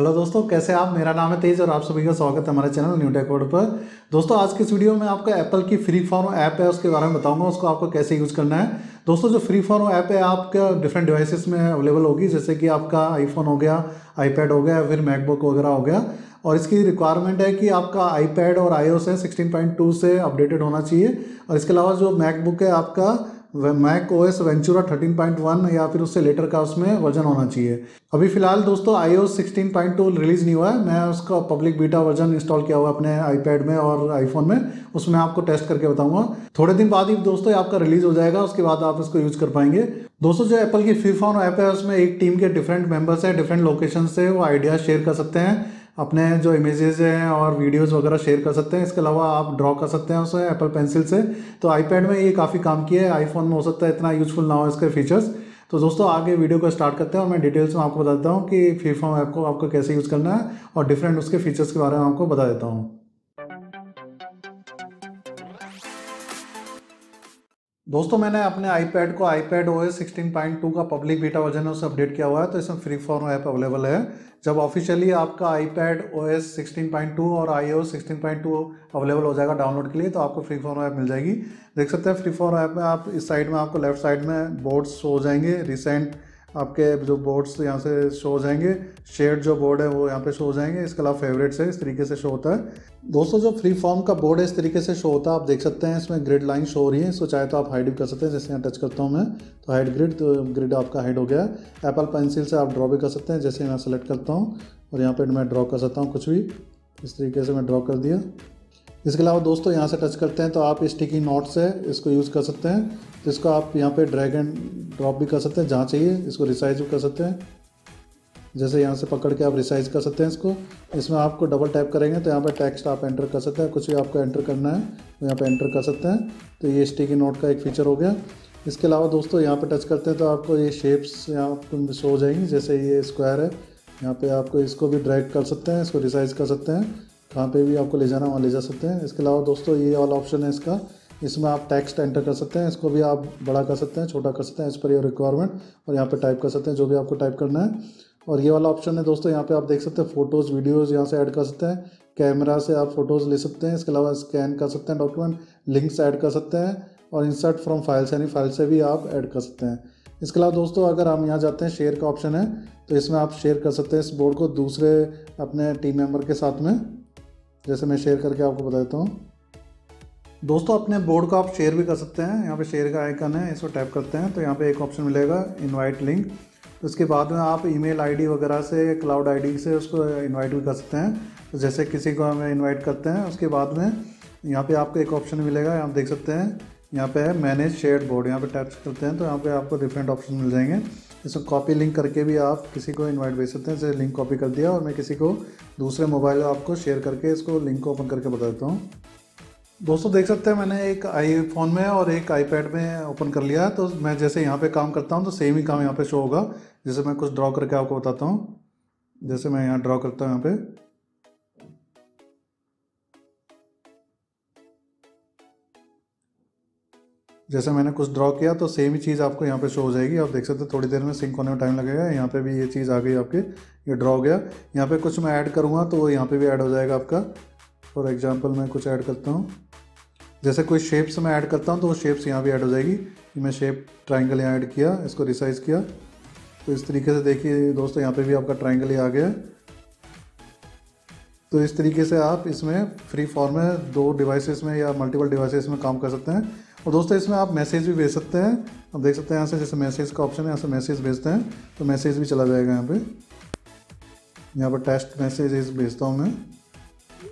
Hello दोस्तों, कैसे आप? मेरा नाम है तेज और आप सभी का स्वागत है हमारे चैनल न्यू टेक वर्ड पर। दोस्तों, आज की इस वीडियो में आपका एप्पल की फ्री फॉर्म ऐप है, उसके बारे में बताऊँगा, उसको आपको कैसे यूज़ करना है। दोस्तों, जो फ्री फॉर्म ऐप है, आपका डिफरेंट डिवाइसेस में अवेलेबल होगी, जैसे कि आपका आईफोन हो गया आईपैड हो गया फिर मैकबुक वगैरह हो गया। और इसकी रिक्वायरमेंट है कि आपका आईपैड और आईओएस है 16.2 से अपडेटेड होना चाहिए। और इसके अलावा जो मैकबुक है, आपका Mac O S point one या फिर उससे लेटर का उसमें वर्जन होना चाहिए। अभी फ़िलहाल दोस्तों आई ओ सिक्सटीन रिलीज़ नहीं हुआ है। मैं उसका पब्लिक बीटा वर्जन इंस्टॉल किया हुआ अपने आईपैड में और आईफोन में। उसमें आपको टेस्ट करके बताऊँगा। थोड़े दिन बाद ही दोस्तों आपका रिलीज़ हो जाएगा। उसके बाद आप इसको यूज़ कर पाएँगे। दोस्तों जो एप्पल की फॉर्म ऐप है, उसमें एक टीम के डिफरेंट मेंबर्स हैं डिफरेंट लोकेशन से वो आइडियाज़ शेयर कर सकते हैं। अपने जो इमेजेस हैं और वीडियोस वगैरह शेयर कर सकते हैं। इसके अलावा आप ड्रॉ कर सकते हैं उसे एप्पल पेंसिल से। तो आईपैड में ये काफ़ी काम किया है। आईफोन में हो सकता है इतना यूजफुल ना हो इसके फीचर्स तो दोस्तों, आगे वीडियो को स्टार्ट करते हैं और मैं डिटेल्स में आपको बताता हूँ कि फीफॉम ऐप को आपको कैसे यूज़ करना है और डिफरेंट उसके फीचर्स के बारे में आपको बता देता हूँ। दोस्तों, मैंने अपने आईपैड को आईपैड ओ एस का पब्लिक बीटा वर्जन है उसे अपडेट किया हुआ है तो इसमें फ्री फॉर्म ऐप अवेलेबल है। जब ऑफिशियली आपका आईपैड ओ एस और आई ओ अवेलेबल हो जाएगा डाउनलोड के लिए तो आपको फ्री फॉर्म ऐप मिल जाएगी। देख सकते हैं फ्री फॉर्म ऐप में आप इस साइड में, आपको लेफ़्ट साइड में बोर्ड्स हो जाएँगे रिसेंट आपके जो बोर्ड्स यहाँ से शो हो जाएँगे। शेड जो बोर्ड है, वो यहाँ पे शो हो जाएँगे। इसके अलावा फेवरेट्स है, इस तरीके से शो होता है। दोस्तों, जो फ्री फॉर्म का बोर्ड है, इस तरीके से शो होता है। आप देख सकते हैं, इसमें ग्रिड लाइन शो हो रही है। इसको चाहे तो आप हाइड भी कर सकते हैं, जैसे यहाँ टच करता हूँ मैं। तो हाइड ग्रिड तो ग्रिड आपका हाइड हो गया। एप्पल पेंसिल से आप ड्रॉ भी कर सकते हैं, जैसे मैं सेलेक्ट करता हूँ। और यहाँ पर मैं ड्रॉ कर सकता हूँ कुछ भी। इस तरीके से मैं ड्रॉ कर दिया। इसके अलावा दोस्तों, यहाँ से टच करते हैं तो आप स्टिकी नोट्स है इसको यूज़ कर सकते हैं। इसको आप यहाँ पे ड्रैग एंड ड्रॉप भी कर सकते हैं, जहाँ चाहिए इसको रिसाइज भी कर सकते हैं। जैसे यहाँ से पकड़ के आप रिसाइज कर सकते हैं इसको। इसमें आपको डबल टैप करेंगे तो यहाँ पर टेक्स्ट आप एंटर कर सकते हैं। कुछ भी आपको एंटर करना है तो यहाँ पर एंटर कर सकते हैं। तो ये स्टिकी नोट का एक फीचर हो गया। इसके अलावा दोस्तों, यहाँ पर टच करते हैं तो आपको ये शेप्स यहाँ पर शो हो जाएँगी, जैसे ये स्क्वायर है। यहाँ पे आपको इसको भी ड्रैग कर सकते हैं, इसको रिसाइज कर सकते हैं। कहाँ पे भी आपको ले जाना वहाँ ले जा सकते हैं। इसके अलावा दोस्तों, ये वाला ऑप्शन है इसका। इसमें आप टेक्स्ट एंटर कर सकते हैं। इसको भी आप बड़ा कर सकते हैं, छोटा कर सकते हैं, इस पर योर रिक्वायरमेंट और यहाँ पे टाइप कर सकते हैं, जो भी आपको टाइप करना है। और ये वाला ऑप्शन है दोस्तों, यहाँ पे आप देख सकते हैं फ़ोटोज़ वीडियोज़ यहाँ से ऐड कर सकते हैं। कैमरा से आप फ़ोटोज़ ले सकते हैं। इसके अलावा स्कैन कर सकते हैं डॉक्यूमेंट लिंक्स ऐड कर सकते हैं और इंसर्ट फ्रॉम फाइल्स यानी फ़ाइल से भी आप ऐड कर सकते हैं। इसके अलावा दोस्तों, अगर हम यहाँ जाते हैं शेयर का ऑप्शन है तो इसमें आप शेयर कर सकते हैं इस बोर्ड को दूसरे अपने टीम मेंबर के साथ में। जैसे मैं शेयर करके आपको बता देता हूँ। दोस्तों, अपने बोर्ड को आप शेयर भी कर सकते हैं। यहाँ पे शेयर का आइकन है, इसको टैप करते हैं तो यहाँ पे एक ऑप्शन मिलेगा इनवाइट लिंक उसके बाद में आप ईमेल आईडी वगैरह से क्लाउड आईडी से उसको इनवाइट भी कर सकते हैं। तो जैसे किसी को हमें इनवाइट करते हैं, उसके बाद में यहाँ पे आपको एक ऑप्शन मिलेगा, आप देख सकते हैं। यहाँ पे है मैनेज शेयर बोर्ड यहाँ पे टैप करते हैं तो यहाँ पे आपको डिफरेंट ऑप्शन मिल जाएँगे। इसको कॉपी लिंक करके भी आप किसी को इनवाइट भेज सकते हैं। जैसे लिंक कॉपी कर दिया और मैं किसी को दूसरे मोबाइल आपको शेयर करके इसको लिंक को ओपन करके बता देता हूँ। दोस्तों, देख सकते हैं मैंने एक आईफोन में और एक आईपैड में ओपन कर लिया तो मैं जैसे यहाँ पे काम करता हूँ तो सेम ही काम यहाँ पे शो होगा, जैसे मैं कुछ ड्रॉ करके आपको बताता हूँ। जैसे मैं यहाँ ड्रॉ करता हूँ यहाँ पे। जैसे मैंने कुछ ड्रॉ किया तो सेम ही चीज़ आपको यहाँ पे शो हो जाएगी। आप देख सकते हैं थोड़ी देर में सिंक होने में टाइम लगेगा। यहाँ पे भी ये चीज़ आ गई आपके, ये ड्रॉ हो गया। यहाँ पे कुछ मैं ऐड करूँगा तो यहाँ पे भी ऐड हो जाएगा आपका। फॉर एग्जांपल मैं कुछ ऐड करता हूँ। जैसे कोई शेप्स मैं ऐड करता हूँ तो वो शेप्स यहाँ भी ऐड हो जाएगी। मैं शेप ट्राइंगल यहाँ ऐड किया, इसको रिसाइज किया। तो इस तरीके से देखिए दोस्तों, यहाँ पर भी आपका ट्राइंगल ही आ गया। तो इस तरीके से आप इसमें फ्री फॉर्म में दो डिवाइसेस में या मल्टीपल डिवाइसेस में काम कर सकते हैं। और दोस्तों, इसमें आप मैसेज भी भेज सकते हैं। आप देख सकते हैं यहाँ से, जैसे मैसेज का ऑप्शन है, यहाँ से मैसेज भेजते हैं तो मैसेज भी चला जाएगा यहाँ पे। यहाँ पर टेस्ट मैसेज भेजता हूँ मैं।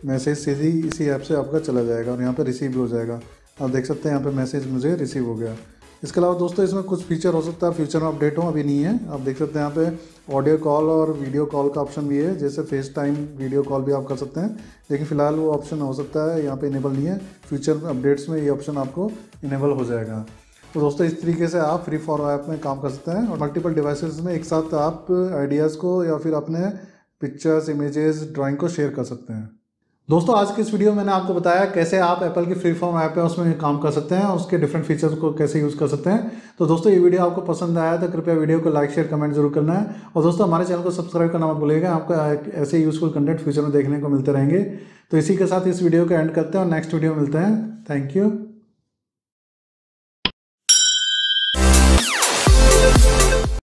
मैसेज सीधी इसी ऐप से आपका चला जाएगा और यहाँ पर रिसीव भी हो जाएगा। आप देख सकते हैं यहाँ पर मैसेज मुझे रिसीव हो गया। इसके अलावा दोस्तों, इसमें कुछ फीचर हो सकता है। फ्यूचर में अपडेट हो, अभी नहीं है। आप देख सकते हैं यहाँ पे ऑडियो कॉल और वीडियो कॉल का ऑप्शन भी है। जैसे फेस टाइम वीडियो कॉल भी आप कर सकते हैं। लेकिन फ़िलहाल वो ऑप्शन हो सकता है, यहाँ पे इनेबल नहीं है। फ्यूचर अपडेट्स में ये ऑप्शन आपको इनेबल हो जाएगा। तो दोस्तों, इस तरीके से आप फ्री फॉर ऐप में काम कर सकते हैं और मल्टीपल डिवाइसेस में एक साथ आप आइडियाज़ को या फिर अपने पिक्चर्स इमेजेस ड्राइंग को शेयर कर सकते हैं। दोस्तों, आज की इस वीडियो में मैंने आपको बताया कैसे आप एप्पल की फ्री फॉर्म ऐप है, उसमें काम कर सकते हैं, उसके डिफरेंट फीचर्स को कैसे यूज़ कर सकते हैं। तो दोस्तों, ये वीडियो आपको पसंद आया तो कृपया वीडियो को लाइक शेयर कमेंट ज़रूर करना है। और दोस्तों, हमारे चैनल को सब्सक्राइब करना मत भूलिएगा, आपको ऐसे यूजफुल कंटेंट फ्यूचर में देखने को मिलते रहेंगे। तो इसी के साथ इस वीडियो को एंड करते हैं और नेक्स्ट वीडियो मिलते हैं। Thank you